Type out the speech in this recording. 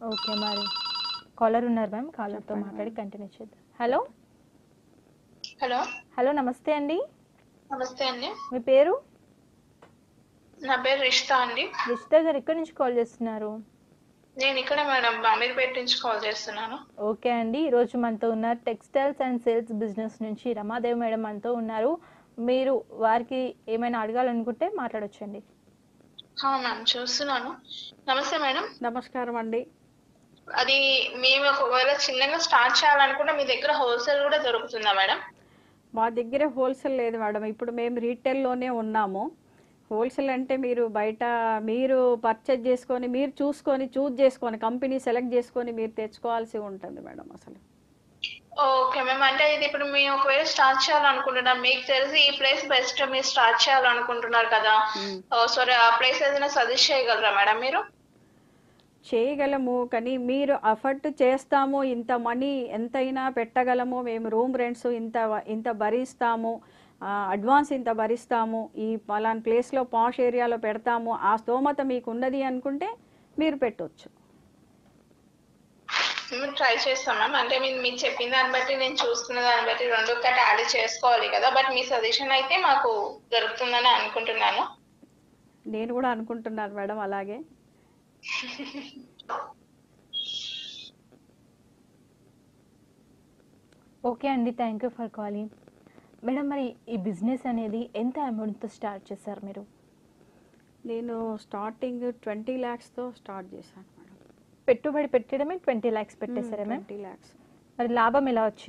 Okay మరి. Caller ఉన్నారు ma'am కాలర్తో మాట్లాడి కంటిన్యూ చేద్దాం. హలో హలో హలో నమస్తే అండి. నమస్తే అండి. మీ పేరు? నా పేరు రిషిత అండి. రిషిత గారు ఎక్కడి నుంచి కాల్ చేస్తున్నారు? నేను ఇక్కడ మేడం అమీర్పేట నుంచి కాల్ చేస్తున్నాను. ఓకే అండి. ఈరోజు మనతో ఉన్నారు టెక్స్టైల్స్ అండ్ సేల్స్ బిజినెస్ నుంచి రమాదేవి మేడం మనతో ఉన్నారు. మీరు వారికి ఏమైనా అడగాలనుకుంటే మాట్లాడొచ్చండి. హా మ్యామ్ చూస్తున్నాను. నమస్తే మేడం. నమస్కారం అండి. అది మేము ఒకవేళ చిన్నగా స్టార్ట్ చేయాలనుకుంటే మీ దగ్గర హోల్సేల్ కూడా దొరుకుతుందా మేడం? మా దగ్గర హోల్సేల్ లేదు మేడం. ఇప్పుడు మేము రీటైల్లోనే ఉన్నాము. హోల్సేల్ అంటే మీరు బయట మీరు పర్చేజ్ చేసుకొని మీరు చూసుకొని చూజ్ చేసుకొని కంపెనీ సెలెక్ట్ చేసుకొని మీరు తెచ్చుకోవాల్సి ఉంటుంది మేడం అసలు. ఓకే మ్యామ్ అంటే ఇది ఇప్పుడు మేము ఒకవేళ స్టార్ట్ చేయాలనుకుంటున్నాం. మీకు తెలిసి ఈ ప్లేస్ బెస్ట్ మీరు స్టార్ట్ చేయాలనుకుంటున్నారు కదా. సారీ ఆ ప్లేస్ ఏదైనా సజెస్ట్ చేయగలరా మేడం మీరు? చేయగలము కానీ మీరు అఫర్ట్ చేస్తాము ఇంత మనీ ఎంతైనా పెట్టగలము మేము రూమ్ రెంట్స్ ఇంత ఇంత భరిస్తాము అడ్వాన్స్ ఇంత భరిస్తాము ఈ పలాన్ ప్లేస్లో పాష్ ఏరియాలో పెడతాము ఆ స్తోమత మీకు ఉన్నది అనుకుంటే మీరు పెట్టొచ్చు. మేము ట్రై చేస్తాం మ్యామ్ అంటే మీరు మీరు చెప్పిన దాన్ని బట్టి నేను చూస్తున్న దాన్ని బట్టి రెండు కట్ యాడ్ చేసుకోవాలి కదా. బట్ మీ సజెషన్ అయితే మాకు దొరుకుతుందని అనుకుంటున్నాను. నేను కూడా అనుకుంటున్నాను మేడం అలాగే. ఓకే అండి thank you for calling madam మరి ఈ బిజినెస్ అనేది ఎంత అమౌంట్తో స్టార్ట్ చేశారు మీరు? నేను స్టార్టింగ్ ట్వంటీ ల్యాక్స్తో స్టార్ట్ చేశాను మేడం. పెట్టుబడి పెట్టడమే ట్వంటీ ల్యాక్స్ పెట్టేశారా మ్యామ్ ట్వంటీ ల్యాక్స్ మరి లాభం ఎలా వచ్చింది?